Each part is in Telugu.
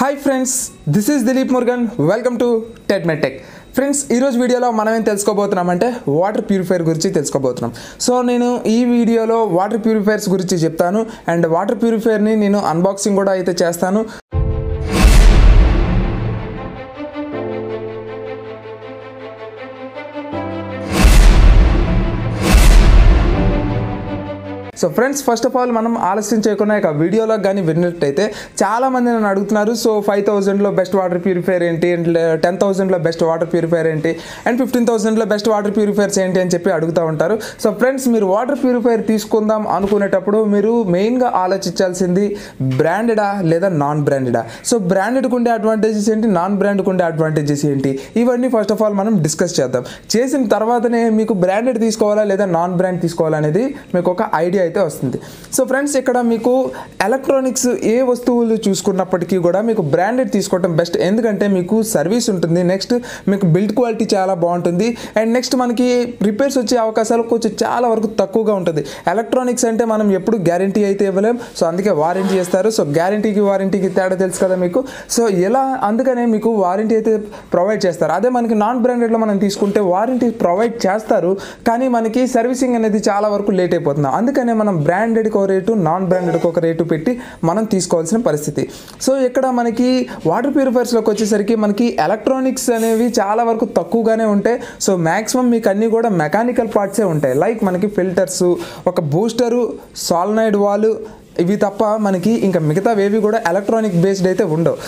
Hi friends this is Dilip Murugan welcome to tet tech friends ఈరోజు వీడియోలో మనం ఏం తెలుసుకోబోతున్నామంటే వాటర్ ప్యూరిఫైర్ గురించి తెలుసుకోబోతున్నాం. సో నేను ఈ వీడియోలో వాటర్ ప్యూరిఫైర్స్ గురించి చెప్తాను. అండ్ వాటర్ ప్యూరిఫైర్ని నేను అన్బాక్సింగ్ కూడా అయితే చేస్తాను. So friends first of all మనం ఆలస్యం చేయకుండా ఇక వీడియోలో కానీ విన్నట్టయితే చాలా మంది నన్ను అడుగుతున్నారు. సో ఫైవ్ థౌసండ్లో బెస్ట్ వాటర్ ప్యూరిఫైర్ ఏంటి? అండ్ టెన్ థౌసండ్లో బెస్ట్ వాటర్ ప్యూరిఫైర్ ఏంటి? అండ్ ఫిఫ్టీన్ థౌసండ్లో బెస్ట్ వాటర్ ప్యూరిఫైర్స్ ఏంటి? అని చెప్పి అడుగుతూ ఉంటారు. సో ఫ్రెండ్స్ మీరు వాటర్ ప్యూరిఫైర్ తీసుకుందాం అనుకునేటప్పుడు మీరు మెయిన్గా ఆలోచించాల్సింది బ్రాండెడా లేదా నాన్ బ్రాండెడా సో బ్రాండెడ్కి ఉండే అడ్వాంటేజెస్ ఏంటి? నాన్ బ్రాండ్కి ఉండే అడ్వాంటేజెస్ ఏంటి? ఇవన్నీ ఫస్ట్ ఆఫ్ ఆల్ మనం డిస్కస్ చేద్దాం. చేసిన తర్వాతనే మీకు బ్రాండెడ్ తీసుకోవాలా లేదా నాన్ బ్రాండ్ తీసుకోవాలా అనేది మీకు ఒక ఐడియా అయితే వస్తుంది. సో ఫ్రెండ్స్ ఇక్కడ మీకు ఎలక్ట్రానిక్స్ ఏ వస్తువులు చూసుకున్నప్పటికీ కూడా మీకు బ్రాండెడ్ తీసుకోవడం బెస్ట్ ఎందుకంటే మీకు సర్వీస్ ఉంటుంది. నెక్స్ట్ మీకు బిల్డ్ క్వాలిటీ చాలా బాగుంటుంది. అండ్ నెక్స్ట్ మనకి రిపేర్స్ వచ్చే అవకాశాలు కొంచెం చాలా వరకు తక్కువగా ఉంటుంది. ఎలక్ట్రానిక్స్ అంటే మనం ఎప్పుడు గ్యారంటీ అయితే ఇవ్వలేం. సో అందుకే వారంటీ ఇస్తారు. సో గ్యారంటీకి వారంటీకి తేడా తెలుసు కదా మీకు. సో ఎలా? అందుకనే మీకు వారంటీ అయితే ప్రొవైడ్ చేస్తారు. అదే మనకి నాన్ బ్రాండెడ్లో మనం తీసుకుంటే వారంటీ ప్రొవైడ్ చేస్తారు. కానీ మనకి సర్వీసింగ్ అనేది చాలా వరకు లేట్ అయిపోతుంది. అందుకనే మనం బ్రాండెడ్కి ఒక రేటు నాన్ బ్రాండెడ్కి ఒక రేటు పెట్టి మనం తీసుకోవాల్సిన పరిస్థితి. సో ఇక్కడ మనకి వాటర్ ప్యూరిఫైర్స్లోకి వచ్చేసరికి మనకి ఎలక్ట్రానిక్స్ అనేవి చాలా వరకు తక్కువగానే ఉంటాయి. సో మ్యాక్సిమం మీకు అన్నీ కూడా మెకానికల్ పార్ట్సే ఉంటాయి. లైక్ మనకి ఫిల్టర్స్ ఒక బూస్టరు సాల్నైడ్ వాల్ ఇవి తప్ప మనకి ఇంకా మిగతావేవి కూడా ఎలక్ట్రానిక్ బేస్డ్ అయితే ఉండవు.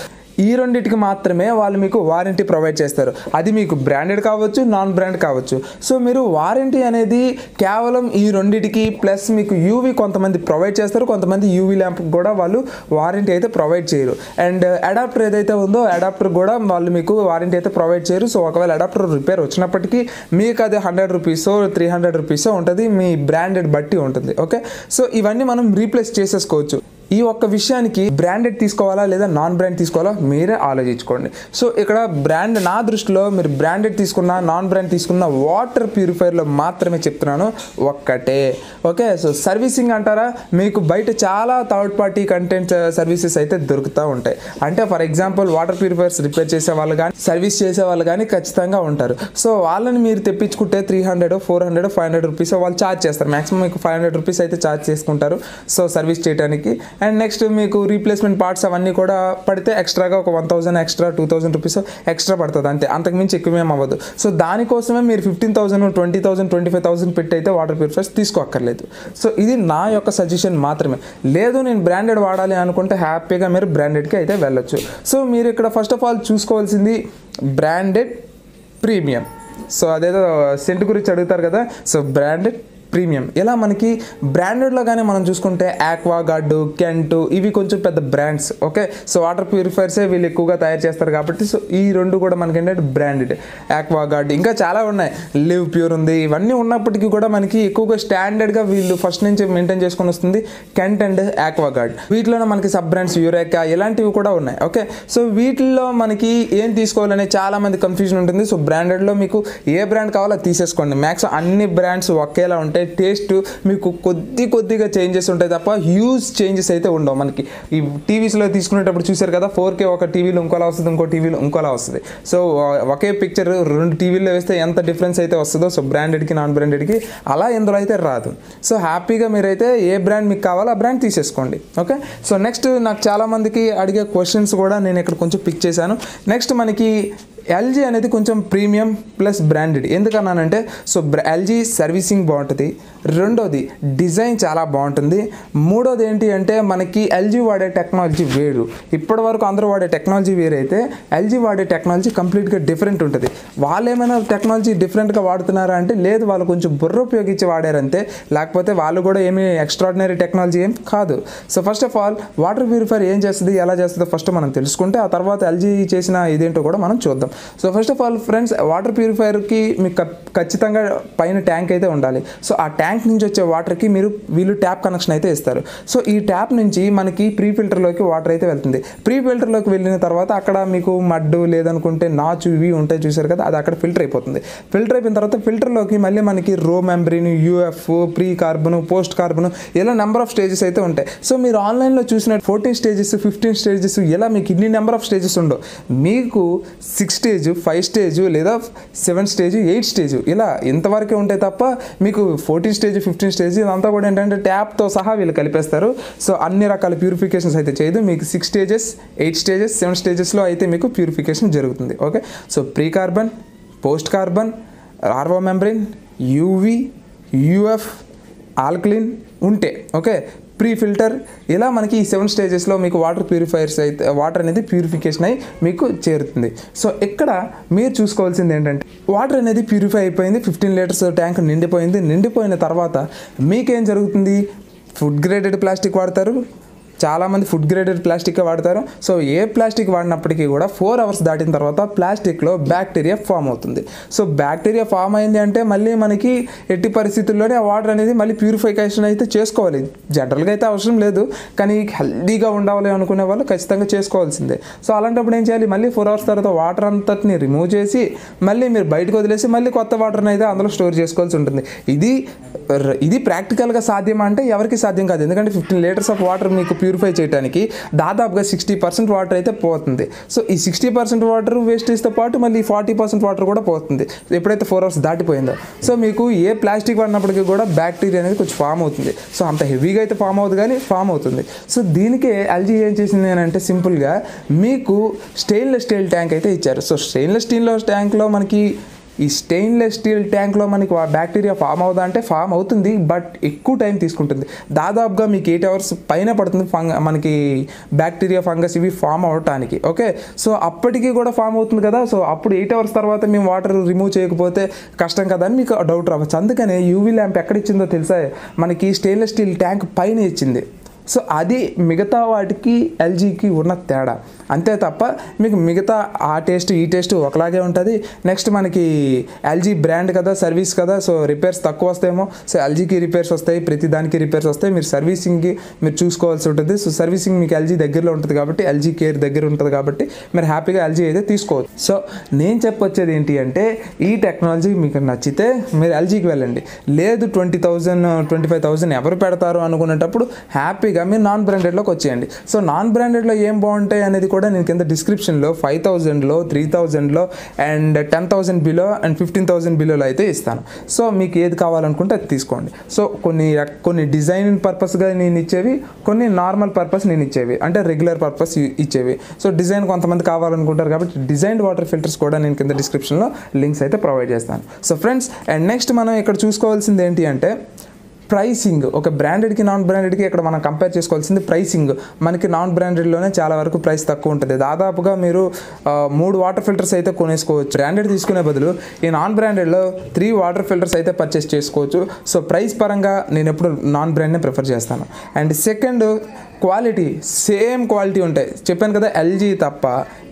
ఈ రెండింటికి మాత్రమే వాళ్ళు మీకు వారంటీ ప్రొవైడ్ చేస్తారు. అది మీకు బ్రాండెడ్ కావచ్చు నాన్ బ్రాండ్ కావచ్చు. సో మీరు వారంటీ అనేది కేవలం ఈ రెండింటికి ప్లస్ మీకు యూవీ కొంతమంది ప్రొవైడ్ చేస్తారు కొంతమంది యూవీ ల్యాంప్ కూడా వాళ్ళు వారంటీ అయితే ప్రొవైడ్ చేయరు. అండ్ అడాప్టర్ uh, ఏదైతే ఉందో అడాప్టర్ కూడా వాళ్ళు మీకు వారంటీ అయితే ప్రొవైడ్ చేయరు. సో ఒకవేళ అడాప్టర్ రిపేర్ వచ్చినప్పటికీ మీకు అది హండ్రెడ్ రూపీసో త్రీ హండ్రెడ్ రూపీసో ఉంటుంది. మీ బ్రాండెడ్ బట్టి ఉంటుంది. ఓకే సో ఇవన్నీ మనం రీప్లేస్ చేసేసుకోవచ్చు. ఈ ఒక్క విషయానికి బ్రాండెడ్ తీసుకోవాలా లేదా నాన్ బ్రాండ్ తీసుకోవాలా మీరే ఆలోచించుకోండి. సో ఇక్కడ బ్రాండ్ నా దృష్టిలో మీరు బ్రాండెడ్ తీసుకున్న నాన్ బ్రాండ్ తీసుకున్న వాటర్ ప్యూరిఫైర్లో మాత్రమే చెప్తున్నాను. ఒక్కటే. ఓకే? సో సర్వీసింగ్ అంటారా? మీకు బయట చాలా థర్డ్ పార్టీ కంటెంట్ సర్వీసెస్ అయితే దొరుకుతూ ఉంటాయి. అంటే for example water purifiers repair చేసే వాళ్ళు కానీ సర్వీస్ చేసే వాళ్ళు కానీ ఖచ్చితంగా ఉంటారు. సో వాళ్ళని మీరు తెప్పించుకుంటే three hundred four hundred five hundred rupees వాళ్ళు ఛార్జ్ చేస్తారు. మాక్సిమం మీకు ఫైవ్ హండ్రెడ్ రూపీస్ అయితే ఛార్జ్ చేసుకుంటారు. సో సర్వీస్ చేయడానికి అండ్ నెక్స్ట్ మీకు రీప్లేస్మెంట్ పార్ట్స్ అవన్నీ కూడా పడితే ఎక్స్ట్రాగా ఒక one thousand extra two thousand rupees extra పడుతుంది. అంతే. అంతకుమించి ఎక్కువేం అవ్వదు. సో దానికోసమే మీరు fifteen thousand twenty thousand twenty five thousand పెట్టి అయితే వాటర్ ప్యూరిఫైర్స్ తీసుకోక్కర్లేదు. సో ఇది నా యొక్క సజెషన్ మాత్రమే. లేదు నేను బ్రాండెడ్ వాడాలి అనుకుంటే హ్యాపీగా మీరు బ్రాండెడ్కి అయితే వెళ్ళొచ్చు. సో మీరు ఇక్కడ ఫస్ట్ ఆఫ్ ఆల్ చూసుకోవాల్సింది బ్రాండెడ్ ప్రీమియం సో అదేదో సెంట్ గురించి అడుగుతారు కదా. So branded premium. ఇలా మనకి బ్రాండెడ్లో కానీ మనం చూసుకుంటే ఆక్వా గార్డు కెంట్ ఇవి కొంచెం పెద్ద బ్రాండ్స్ ఓకే? సో వాటర్ ప్యూరిఫైర్సే వీళ్ళు ఎక్కువగా తయారు చేస్తారు కాబట్టి సో ఈ రెండు కూడా మనకి ఏంటంటే బ్రాండెడ్. ఆక్వా గార్డ్ ఇంకా చాలా ఉన్నాయి. లివ్ ప్యూర్ ఉంది. ఇవన్నీ ఉన్నప్పటికీ కూడా మనకి ఎక్కువగా స్టాండర్డ్గా వీళ్ళు ఫస్ట్ నుంచి మెయింటైన్ చేసుకొని వస్తుంది కెంట్ అండ్ ఆక్వా గార్డ్ వీటిలోనే మనకి సబ్ బ్రాండ్స్ యూరేకా ఇలాంటివి కూడా ఉన్నాయి ఓకే? సో వీటిల్లో మనకి ఏం తీసుకోవాలనే చాలా మంది కన్ఫ్యూజన్ ఉంటుంది. సో బ్రాండెడ్లో మీకు ఏ బ్రాండ్ కావాలో తీసేసుకోండి. మ్యాక్సిమం అన్ని బ్రాండ్స్ ఒకేలా ఉంటాయి టేస్ట్ మీకు కొద్ది కొద్దిగా చేంజెస్ ఉంటాయి తప్ప హ్యూజ్ చేంజెస్ అయితే ఉండవు మనకి. ఈ టీవీస్లో తీసుకునేటప్పుడు చూసారు కదా ఫోర్ కే ఒక టీవీలో ఇంకోలా వస్తుంది ఇంకో టీవీలో ఇంకోలా వస్తుంది. సో ఒకే పిక్చర్ రెండు టీవీలో వేస్తే ఎంత డిఫరెన్స్ అయితే వస్తుందో సో బ్రాండెడ్కి నాన్ బ్రాండెడ్కి అలా ఇందులో అయితే రాదు. సో హ్యాపీగా మీరైతే ఏ బ్రాండ్ మీకు కావాలో ఆ బ్రాండ్ తీసేసుకోండి. ఓకే సో నెక్స్ట్ నాకు చాలామందికి అడిగే క్వశ్చన్స్ కూడా నేను ఇక్కడ కొంచెం పిక్ చేశాను. నెక్స్ట్ మనకి ఎల్జీ అనేది కొంచెం ప్రీమియం ప్లస్ బ్రాండెడ్. ఎందుకన్నానంటే సో ఎల్జీ సర్వీసింగ్ బాగుంటుంది. రెండోది డిజైన్ చాలా బాగుంటుంది. మూడోది ఏంటి అంటే మనకి ఎల్జీ వాడే టెక్నాలజీ వేరు. ఇప్పటి వరకు అందరూ వాడే టెక్నాలజీ వేరైతే ఎల్జీ వాడే టెక్నాలజీ కంప్లీట్గా డిఫరెంట్ ఉంటుంది. వాళ్ళు ఏమైనా టెక్నాలజీ డిఫరెంట్గా వాడుతున్నారా అంటే లేదు వాళ్ళు కొంచెం బుర్ర ఉపయోగించి వాడారంతే. లేకపోతే వాళ్ళు కూడా ఏమీ ఎక్స్ట్రాడినరీ టెక్నాలజీ ఏం కాదు. So first of all water purifier ఏం చేస్తుంది ఎలా చేస్తుందో ఫస్ట్ మనం తెలుసుకుంటే ఆ తర్వాత ఎల్జీ చేసిన ఇదేంటో కూడా మనం చూద్దాం. So first of all friends water ప్యూరిఫైయర్కి మీకు ఖచ్చితంగా పైన ట్యాంక్ అయితే ఉండాలి. సో ఆ ట్యాంక్ నుంచి వచ్చే వాటర్కి మీరు వీళ్ళు ట్యాప్ కనెక్షన్ అయితే ఇస్తారు. సో ఈ ట్యాప్ నుంచి మనకి ప్రీ ఫిల్టర్లోకి వాటర్ అయితే వెళ్తుంది. ప్రీ ఫిల్టర్లోకి వెళ్ళిన తర్వాత అక్కడ మీకు మడ్డు లేదనుకుంటే నాచు ఇవి ఉంటాయి చూసారు కదా అది అక్కడ ఫిల్టర్ అయిపోతుంది. ఫిల్టర్ అయిపోయిన తర్వాత ఫిల్టర్లోకి మళ్ళీ మనకి RO membrane UF pre carbon post carbon ఇలా నెంబర్ ఆఫ్ స్టేజెస్ అయితే ఉంటాయి. సో మీరు ఆన్లైన్లో చూసిన ఫోర్టీన్ స్టేజెస్ ఫిఫ్టీన్ స్టేజెస్ ఇలా మీకు ఇన్ని నెంబర్ ఆఫ్ స్టేజెస్ ఉండవు. మీకు సిక్స్ స్టేజ్ ఫైవ్ స్టేజ్ లేదా సెవెన్ స్టేజ్ ఎయిట్ స్టేజ్ ఇలా ఇంతవరకే ఉంటాయి తప్ప మీకు ఫోర్టీన్ స్టేజ్ ఫిఫ్టీన్ స్టేజ్ ఇదంతా కూడా ఏంటంటే ట్యాప్తో సహా వీళ్ళు కలిపేస్తారు. సో అన్ని రకాల ప్యూరిఫికేషన్స్ అయితే చేయదు. మీకు six stages eight stages seven స్టేజెస్లో అయితే మీకు ప్యూరిఫికేషన్ జరుగుతుంది. Okay? So pre carbon post carbon RO membrane UV UF alkaline ఉంటే. ఓకే? ప్రీ ఫిల్టర్ ఇలా మనకి ఈ సెవెన్ స్టేజెస్లో మీకు వాటర్ ప్యూరిఫైయర్స్ అయితే వాటర్ అనేది ప్యూరిఫికేషన్ అయి మీకు చేరుతుంది. సో ఇక్కడ మీరు చూసుకోవాల్సింది ఏంటంటే వాటర్ అనేది ప్యూరిఫై అయిపోయింది ఫిఫ్టీన్ లీటర్స్ ట్యాంక్ నిండిపోయింది. నిండిపోయిన తర్వాత మీకేం జరుగుతుంది? ఫుడ్ గ్రేడెడ్ ప్లాస్టిక్ వాడతారు. చాలామంది ఫుడ్ గ్రేడెడ్ ప్లాస్టిక్ వాడతారు. సో ఏ ప్లాస్టిక్ వాడినప్పటికీ కూడా ఫోర్ అవర్స్ దాటిన తర్వాత ప్లాస్టిక్లో బ్యాక్టీరియా ఫామ్ అవుతుంది. సో బ్యాక్టీరియా ఫామ్ అయింది అంటే మళ్ళీ మనకి ఎట్టి పరిస్థితుల్లోనే ఆ వాటర్ అనేది మళ్ళీ ప్యూరిఫికేషన్ అయితే చేసుకోవాలి. జనరల్గా అయితే అవసరం లేదు. కానీ హెల్దీగా ఉండాలి అనుకునే వాళ్ళు ఖచ్చితంగా చేసుకోవాల్సిందే. సో అలాంటప్పుడు ఏం చేయాలి? మళ్ళీ ఫోర్ అవర్స్ తర్వాత వాటర్ అంతటిని రిమూవ్ చేసి మళ్ళీ మీరు బయటకు వదిలేసి మళ్ళీ కొత్త వాటర్ని అయితే అందులో స్టోర్ చేసుకోవాల్సి ఉంటుంది. ఇది ఇది ప్రాక్టికల్గా సాధ్యమా అంటే ఎవరికి సాధ్యం కాదు. ఎందుకంటే ఫిఫ్టీన్ లీటర్స్ ఆఫ్ వాటర్ మీకు ప్యూరిఫై చేయడానికి దాదాపుగా సిక్స్టీ పర్సెంట్ వాటర్ అయితే పోతుంది. సో ఈ సిక్స్టీ పర్సెంట్ వాటర్ వేస్టేజ్తో పాటు మళ్ళీ ఫార్టీ పర్సెంట్ వాటర్ కూడా పోతుంది. ఎప్పుడైతే ఫోర్ అవర్స్ దాటిపోయిందో. సో మీకు ఏ ప్లాస్టిక్ వాడినప్పటికీ కూడా బ్యాక్టీరియా అనేది కొంచెం ఫామ్ అవుతుంది. సో అంత హెవీగా అయితే ఫామ్ అవుతుంది కానీ ఫామ్ అవుతుంది. సో దీనికే ఎల్జీ ఏం చేసింది అని అంటే సింపుల్గా మీకు స్టెయిన్లెస్ స్టీల్ ట్యాంక్ అయితే ఇచ్చారు. సో స్టెయిన్లెస్ స్టీల్ ట్యాంక్లో మనకి ఈ స్టెయిన్లెస్ స్టీల్ ట్యాంక్లో మనకి బ్యాక్టీరియా ఫామ్ అవుదా అంటే ఫామ్ అవుతుంది బట్ ఎక్కువ టైం తీసుకుంటుంది. దాదాపుగా మీకు ఎయిట్ అవర్స్ పైన పడుతుంది ఫంగ మనకి బ్యాక్టీరియా ఫంగస్ ఇవి ఫామ్ అవటానికి ఓకే సో అప్పటికి కూడా ఫామ్ అవుతుంది కదా సో అప్పుడు ఎయిట్ అవర్స్ తర్వాత మేము వాటర్ రిమూవ్ చేయకపోతే కష్టం కదా అని మీకు డౌట్ రావచ్చు. అందుకనే యూవీ ల్యాంప్ ఎక్కడ ఇచ్చిందో తెలుసా? మనకి స్టెయిన్లెస్ స్టీల్ ట్యాంక్ పైన ఇచ్చింది. సో అది మిగతా వాటికి ఎల్జీకి ఉన్న తేడా. అంతే తప్ప మీకు మిగతా ఆ టేస్ట్ ఈ టేస్ట్ ఒకలాగే ఉంటుంది. నెక్స్ట్ మనకి ఎల్జీ బ్రాండ్ కదా సర్వీస్ కదా సో రిపేర్స్ తక్కువ వస్తాయేమో. సో ఎల్జీకి రిపేర్స్ వస్తాయి ప్రతి దానికి రిపేర్స్ వస్తాయి. మీరు సర్వీసింగ్కి మీరు చూసుకోవాల్సి ఉంటుంది. సో సర్వీసింగ్ మీకు ఎల్జీ దగ్గరలో ఉంటుంది కాబట్టి ఎల్జీ కేర్ దగ్గర ఉంటుంది కాబట్టి మీరు హ్యాపీగా ఎల్జీ అయితే తీసుకోవచ్చు. సో నేను చెప్పొచ్చేది ఏంటి అంటే ఈ టెక్నాలజీ మీకు నచ్చితే మీరు ఎల్జీకి వెళ్ళండి. లేదు twenty thousand twenty five thousand ఎవరు పెడతారు అనుకునేటప్పుడు హ్యాపీగా మీరు నాన్ బ్రాండెడ్లోకి వచ్చేయండి. సో నాన్ బ్రాండెడ్లో ఏం బాగుంటాయి అనేది కూడా నేను కింద డిస్క్రిప్షన్లో ఫైవ్ థౌజండ్లో త్రీ థౌజండ్లో and ten thousand below and fifteen thousand బిలోలో అయితే ఇస్తాను. సో మీకు ఏది కావాలనుకుంటే అది తీసుకోండి. సో కొన్ని కొన్ని డిజైన్ పర్పస్గా నేను ఇచ్చేవి కొన్ని నార్మల్ పర్పస్ నేను ఇచ్చేవి అంటే రెగ్యులర్ పర్పస్ ఇచ్చేవి. సో డిజైన్ కొంతమంది కావాలనుకుంటారు కాబట్టి డిజైన్ వాటర్ ఫిల్టర్స్ కూడా నేను కింద డిస్క్రిప్షన్లో లింక్స్ అయితే ప్రొవైడ్ చేస్తాను. సో ఫ్రెండ్స్ అండ్ నెక్స్ట్ మనం ఇక్కడ చూసుకోవాల్సింది ఏంటి అంటే ప్రైసింగ్. ఒక బ్రాండెడ్కి నాన్ బ్రాండెడ్కి ఇక్కడ మనం కంపేర్ చేసుకోవాల్సింది ప్రైసింగ్. మనకి నాన్ బ్రాండెడ్లోనే చాలా వరకు ప్రైస్ తక్కువ ఉంటుంది. దాదాపుగా మీరు మూడు వాటర్ ఫిల్టర్స్ అయితే కొనేసుకోవచ్చు. బ్రాండెడ్ తీసుకునే బదులు ఈ నాన్ బ్రాండెడ్లో త్రీ వాటర్ ఫిల్టర్స్ అయితే పర్చేస్ చేసుకోవచ్చు. సో ప్రైస్ పరంగా నేను ఎప్పుడు నాన్ బ్రాండ్నే ప్రిఫర్ చేస్తాను. And second quality. Same quality ఉంటాయి. చెప్పాను కదా ఎల్జీ తప్ప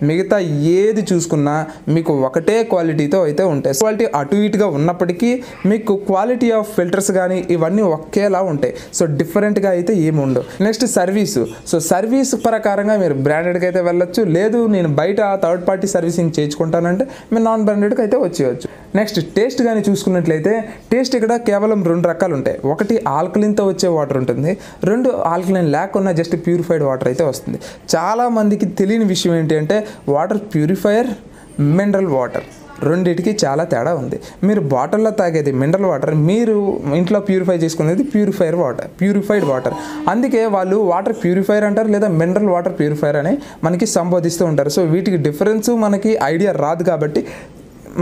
మిగతా ఏది చూసుకున్నా మీకు ఒకటే క్వాలిటీతో అయితే ఉంటాయి. క్వాలిటీ అటు ఇటుగా ఉన్నప్పటికీ మీకు క్వాలిటీ ఆఫ్ ఫిల్టర్స్ కానీ ఇవన్నీ ఒకేలా ఉంటాయి. సో డిఫరెంట్గా అయితే ఏమి ఉండవు. Next service. సో సర్వీస్ ప్రకారంగా మీరు బ్రాండెడ్కి అయితే వెళ్ళొచ్చు. లేదు నేను బయట థర్డ్ పార్టీ సర్వీసింగ్ చేయించుకుంటానంటే మీరు నాన్ బ్రాండెడ్కి అయితే వచ్చేయచ్చు. నెక్స్ట్ టేస్ట్ కానీ చూసుకున్నట్లయితే టేస్ట్ ఇక్కడ కేవలం రెండు రకాలు ఉంటాయి. ఒకటి ఆల్కలిన్తో వచ్చే వాటర్ ఉంటుంది. రెండు ఆల్కలిన్ లేకుండా జస్ట్ ప్యూరిఫైడ్ వాటర్ అయితే వస్తుంది. చాలా మందికి తెలియని విషయం ఏంటి అంటే వాటర్ ప్యూరిఫైయర్ మినరల్ వాటర్. రెండింటికి చాలా తేడా ఉంది. మీరు బాటిల్లో తాగేది మినరల్ వాటర్ మీరు ఇంట్లో ప్యూరిఫై చేసుకునేది ప్యూరిఫైర్ వాటర్ ప్యూరిఫైడ్ వాటర్. అందుకే వాళ్ళు వాటర్ ప్యూరిఫైర్ అంటారు లేదా మినరల్ వాటర్ ప్యూరిఫైర్ అని మనకి సంబోధిస్తూ ఉంటారు. సో వీటికి డిఫరెన్స్ మనకి ఐడియా రాదు కాబట్టి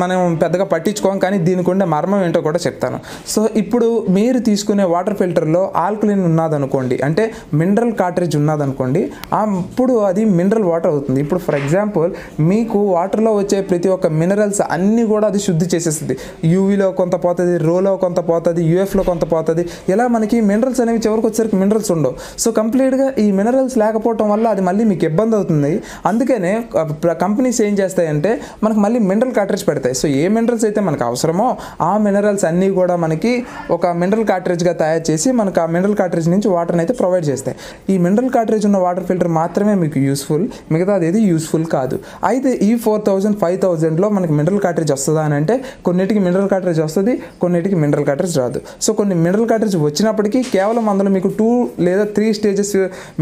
మనం పెద్దగా పట్టించుకోం కానీ దీనికి ఉండే మర్మం ఏంటో కూడా చెప్తాను. సో ఇప్పుడు మీరు తీసుకునే వాటర్ ఫిల్టర్లో ఆల్కలిన్ ఉన్నదనుకోండి అంటే మినరల్ కాటరేజ్ ఉన్నదనుకోండి అప్పుడు అది మినరల్ వాటర్ అవుతుంది. ఇప్పుడు ఫర్ ఎగ్జాంపుల్ మీకు వాటర్లో వచ్చే ప్రతి ఒక్క మినరల్స్ అన్నీ కూడా అది శుద్ధి చేసేస్తుంది. యూవీలో కొంత పోతుంది రోలో కొంత పోతుంది యూఎఫ్లో కొంత పోతుంది. ఇలా మనకి మినరల్స్ అనేవి చివరికి వచ్చేసరికి మినరల్స్ ఉండవు. సో కంప్లీట్గా ఈ మినరల్స్ లేకపోవటం వల్ల అది మళ్ళీ మీకు ఇబ్బంది అవుతుంది. అందుకనే కంపెనీస్ ఏం చేస్తాయంటే మనకు మళ్ళీ మినరల్ కాటరేజ్ పెడతాయి. సో ఏ మినరల్స్ అయితే మనకు అవసరమో ఆ మినరల్స్ అన్నీ కూడా మనకి ఒక మినరల్ కార్ట్రేజ్గా తయారు చేసి మనకు ఆ మినరల్ కార్ట్రేజ్ నుంచి వాటర్ని అయితే ప్రొవైడ్ చేస్తాయి. ఈ మినరల్ కార్ట్రేజ్ ఉన్న వాటర్ ఫిల్టర్ మాత్రమే మీకు యూస్ఫుల్ మిగతాది ఏది యూస్ఫుల్ కాదు. అయితే ఈ ఫోర్ థౌజండ్ ఫైవ్ థౌజండ్లో మనకి మినరల్ కార్ట్రేజ్ వస్తుందా అని అంటే కొన్నిటికి మినరల్ కార్ట్రేజ్ వస్తుంది కొన్నిటికి మినరల్ కార్ట్రేజ్ రాదు. సో కొన్ని మినరల్ కార్ట్రేజ్ వచ్చినప్పటికీ కేవలం అందులో మీకు టూ లేదా త్రీ స్టేజెస్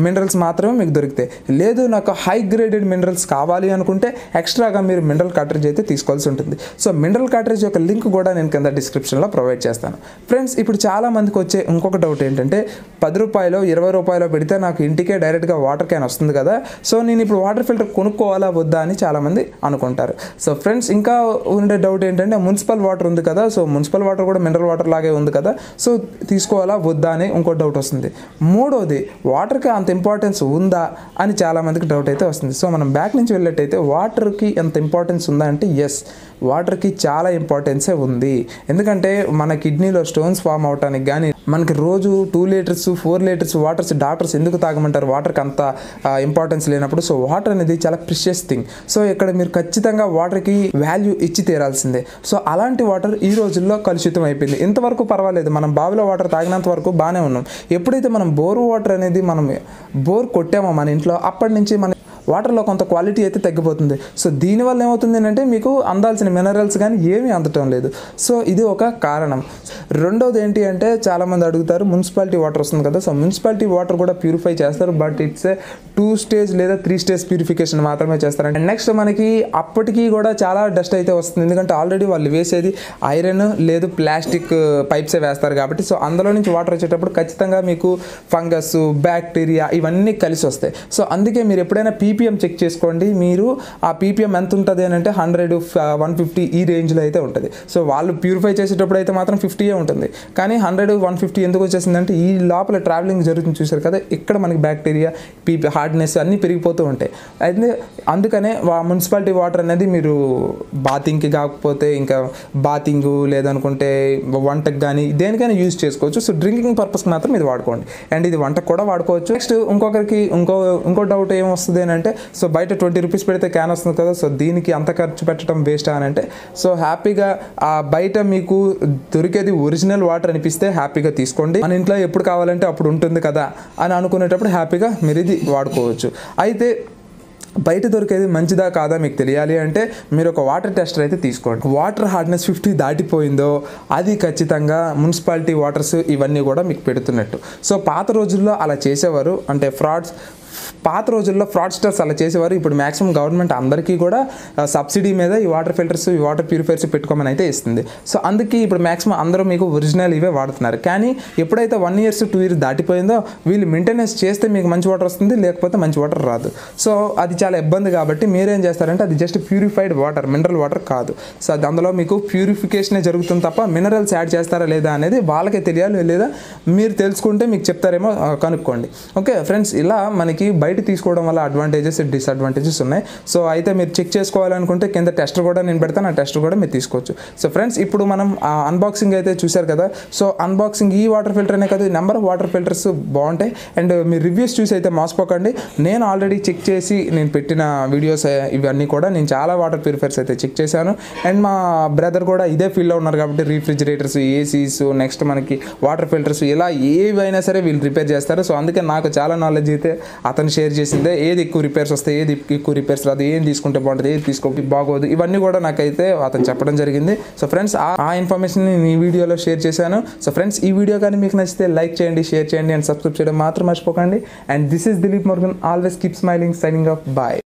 మినరల్స్ మాత్రమే మీకు దొరుకుతాయి. లేదు నాకు హై గ్రేడెడ్ మినరల్స్ కావాలి అనుకుంటే ఎక్స్ట్రాగా మీరు మినరల్ కార్ట్రేజ్ అయితే తీసుకోవాల్సి ఉంటుంది. సో మినరల్ కార్ట్రేజ్ యొక్క లింక్ కూడా నేను కింద డిస్క్రిప్షన్లో ప్రొవైడ్ చేస్తాను. ఫ్రెండ్స్ ఇప్పుడు చాలా మందికి వచ్చే ఇంకొక డౌట్ ఏంటంటే పది రూపాయలు ఇరవై రూపాయలు పెడితే నాకు ఇంటికే డైరెక్ట్గా వాటర్ క్యాన్ వస్తుంది కదా సో నేను ఇప్పుడు వాటర్ ఫిల్టర్ కొనుక్కోవాలా వద్దా అని చాలామంది అనుకుంటారు. సో ఫ్రెండ్స్ ఇంకా ఉండే డౌట్ ఏంటంటే మున్సిపల్ వాటర్ ఉంది కదా సో మున్సిపల్ వాటర్ కూడా మినరల్ వాటర్ లాగే ఉంది కదా సో తీసుకోవాలా వద్దా అని ఇంకో డౌట్ వస్తుంది. మూడోది వాటర్కి అంత ఇంపార్టెన్స్ ఉందా అని చాలామందికి డౌట్ అయితే వస్తుంది. సో మనం బ్యాక్ నుంచి వెళ్ళేటైతే వాటర్కి ఎంత ఇంపార్టెన్స్ ఉందా అంటే ఎస్ వాటర్కి చాలా ఇంపార్టెన్సే ఉంది. ఎందుకంటే మన కిడ్నీలో స్టోన్స్ ఫామ్ అవటానికి కానీ మనకి రోజు two litres four litres waters doctors ఎందుకు తాగమంటారు? వాటర్కి అంత ఇంపార్టెన్స్ లేనప్పుడు సో వాటర్ అనేది చాలా ప్రిషియస్ థింగ్. సో ఇక్కడ మీరు ఖచ్చితంగా వాటర్కి వాల్యూ ఇచ్చి తీరాల్సిందే. సో అలాంటి వాటర్ ఈ రోజుల్లో కలుషితం అయిపోయింది. ఇంతవరకు పర్వాలేదు. మనం బావిలో వాటర్ తాగినంత వరకు బాగానే ఉన్నాం. ఎప్పుడైతే మనం బోర్ వాటర్ అనేది మనం బోర్ కొట్టామో మన ఇంట్లో అప్పటి నుంచి మన వాటర్లో కొంత క్వాలిటీ అయితే తగ్గిపోతుంది. సో దీనివల్ల ఏమవుతుంది అంటే మీకు అందాల్సిన మినరల్స్ కానీ ఏమీ అందటం లేదు. సో ఇది ఒక కారణం. రెండోది ఏంటి అంటే చాలామంది అడుగుతారు మున్సిపాలిటీ వాటర్ వస్తుంది కదా! సో మున్సిపాలిటీ వాటర్ కూడా ప్యూరిఫై చేస్తారు but it's a two stage లేదా త్రీ స్టేజ్ ప్యూరిఫికేషన్ మాత్రమే చేస్తారు. అండ్ నెక్స్ట్ మనకి అప్పటికి కూడా చాలా డస్ట్ అయితే వస్తుంది. ఎందుకంటే ఆల్రెడీ వాళ్ళు వేసేది ఐరన్ లేదు ప్లాస్టిక్ పైప్సే వేస్తారు కాబట్టి. సో అందులో నుంచి వాటర్ వచ్చేటప్పుడు ఖచ్చితంగా మీకు ఫంగస్ బ్యాక్టీరియా ఇవన్నీ కలిసి వస్తాయి. సో అందుకే మీరు ఎప్పుడైనా పీ పీపీఎం చెక్ చేసుకోండి. మీరు ఆ పీపీఎం ఎంత ఉంటుంది అని అంటే హండ్రెడ్ వన్ ఫిఫ్టీ ఈ రేంజ్లో అయితే ఉంటుంది. సో వాళ్ళు ప్యూరిఫై చేసేటప్పుడు అయితే మాత్రం ఫిఫ్టీయే ఉంటుంది. కానీ హండ్రెడ్ వన్ ఫిఫ్టీ ఎందుకు వచ్చేసిందంటే ఈ లోపల ట్రావెలింగ్ జరుగుతుంది చూసారు కదా ఇక్కడ మనకి బ్యాక్టీరియా పీపీ హార్డ్నెస్ అన్నీ పెరిగిపోతూ ఉంటాయి. అయితే అందుకనే మున్సిపాలిటీ వాటర్ అనేది మీరు బాతింగ్కి కాకపోతే ఇంకా బాతింగ్ లేదనుకుంటే వంటకు కానీ దేనికైనా యూజ్ చేసుకోవచ్చు. సో డ్రింకింగ్ పర్పస్ మాత్రం ఇది వాడుకోండి. అండ్ ఇది వంటకు కూడా వాడుకోవచ్చు. నెక్స్ట్ ఇంకొకరికి ఇంకో ఇంకో డౌట్ ఏం వస్తుంది అంటే అంటే సో బయట ట్వంటీ రూపీస్ పెడితే క్యాన్ వస్తుంది కదా సో దీనికి అంత ఖర్చు పెట్టడం వేస్ట్ అని అంటే సో హ్యాపీగా ఆ బయట మీకు దొరికేది ఒరిజినల్ వాటర్ అనిపిస్తే హ్యాపీగా తీసుకోండి. మన ఇంట్లో ఎప్పుడు కావాలంటే అప్పుడు ఉంటుంది కదా అని అనుకునేటప్పుడు హ్యాపీగా మీరు ఇది వాడుకోవచ్చు. అయితే బయట దొరికేది మంచిదా కాదా మీకు తెలియాలి అంటే మీరు ఒక వాటర్ టెస్టర్ అయితే తీసుకోండి. వాటర్ హార్డ్నెస్ ఫిఫ్టీ దాటిపోయిందో అది ఖచ్చితంగా మున్సిపాలిటీ వాటర్స్ ఇవన్నీ కూడా మీకు పెడుతున్నట్టు. సో పాత రోజుల్లో అలా చేసేవారు అంటే ఫ్రాడ్స్ పాత రోజుల్లో ఫ్రాడ్స్టర్స్ అలా చేసేవారు. ఇప్పుడు మాక్సిమం గవర్నమెంట్ అందరికీ కూడా సబ్సిడీ మీద ఈ వాటర్ ఫిల్టర్స్ ఈ వాటర్ ప్యూరిఫైర్స్ పెట్టుకోమని అయితే ఇస్తుంది. సో అందుకే ఇప్పుడు మాక్సిమం అందరూ మీకు ఒరిజినల్ ఇవే వాడుతున్నారు. కానీ ఎప్పుడైతే వన్ ఇయర్స్ టూ ఇయర్స్ దాటిపోయిందో వీళ్ళు మెయింటెనెన్స్ చేస్తే మీకు మంచి వాటర్ వస్తుంది లేకపోతే మంచి వాటర్ రాదు. సో అది చాలా ఇబ్బంది కాబట్టి మీరేం చేస్తారంటే అది just purified water mineral water కాదు. సో అది అందులో మీకు ప్యూరిఫికేషనే జరుగుతుంది తప్ప మినరల్స్ యాడ్ చేస్తారా లేదా అనేది వాళ్ళకే తెలియాలి లేదా మీరు తెలుసుకుంటే మీకు చెప్తారేమో కనుక్కోండి. ఓకే ఫ్రెండ్స్ ఇలా మనకి బయట తీసుకోవడం వల్ల అడ్వాంటేజెస్ డిసడ్వాంటేజెస్ ఉన్నాయి. సో అయితే మీరు చెక్ చేసుకోవాలనుకుంటే కింద టెస్ట్ కూడా నేను పెడతాను ఆ టెస్ట్ కూడా మీరు తీసుకోవచ్చు. సో ఫ్రెండ్స్ ఇప్పుడు మనం అన్బాక్సింగ్ అయితే చూశారు కదా. సో అన్బాక్సింగ్ ఈ వాటర్ ఫిల్టర్ అనే కదా నెంబర్ ఆఫ్ వాటర్ ఫిల్టర్స్ బాగుంటాయి. అండ్ మీరు రివ్యూస్ చూసి అయితే మోసపోకండి. నేను ఆల్రెడీ చెక్ చేసి నేను పెట్టిన వీడియోస్ ఇవన్నీ కూడా నేను చాలా వాటర్ ప్యూరిఫైర్స్ అయితే చెక్ చేశాను. అండ్ మా బ్రదర్ కూడా ఇదే ఫీల్డ్లో ఉన్నారు కాబట్టి రీఫ్రిజిరేటర్స్ ఏసీస్ నెక్స్ట్ మనకి వాటర్ ఫిల్టర్స్ ఇలా ఏవైనా సరే వీళ్ళు రిపేర్ చేస్తారు. సో అందుకే నాకు చాలా నాలెడ్జ్ అయితే అతను షేర్ చేసిందే. ఏది ఎక్కువ రిపేర్స్ వస్తాయి ఏది ఎక్కువ రిపేర్స్ రాదు ఏం తీసుకుంటే బాగుంటుంది ఏది తీసుకో బాగోదు ఇవన్నీ కూడా నాకైతే అతను చెప్పడం జరిగింది. సో ఫ్రెండ్స్ ఆ ఇన్ఫర్మేషన్ నేను ఈ వీడియోలో షేర్ చేశాను. సో ఫ్రెండ్స్ ఈ వీడియో కానీ మీకు నచ్చితే లైక్ చేయండి షేర్ చేయండి అండ్ సబ్స్క్రైబ్ చేయడం మాత్రం మర్చిపోకండి. And this is Dilip Morgan always keep smiling signing off Bye.